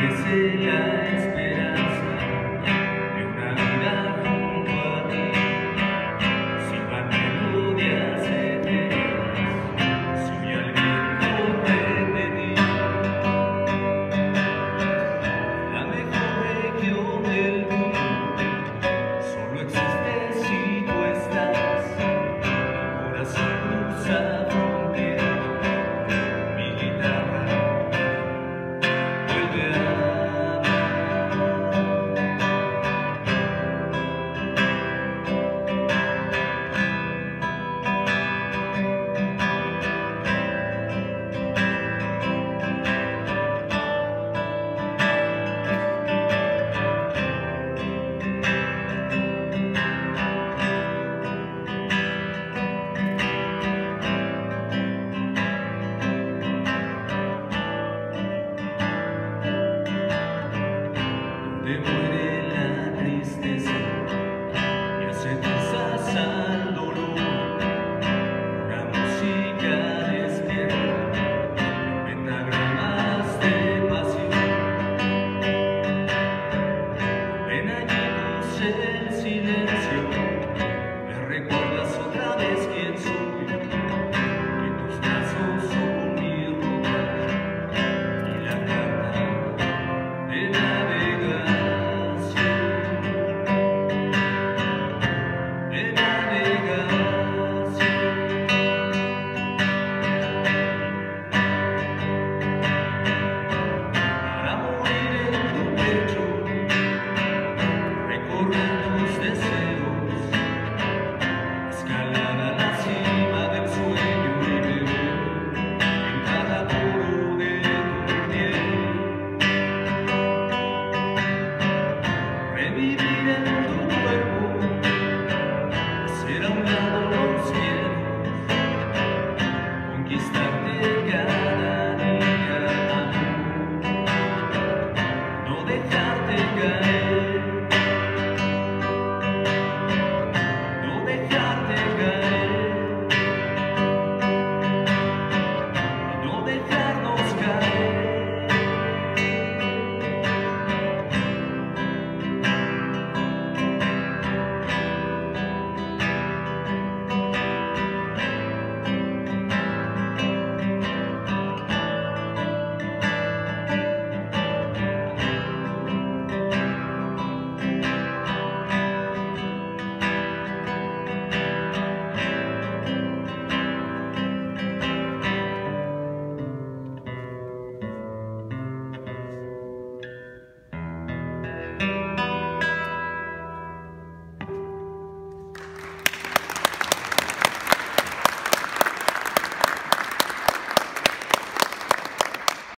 crece la esperanza again.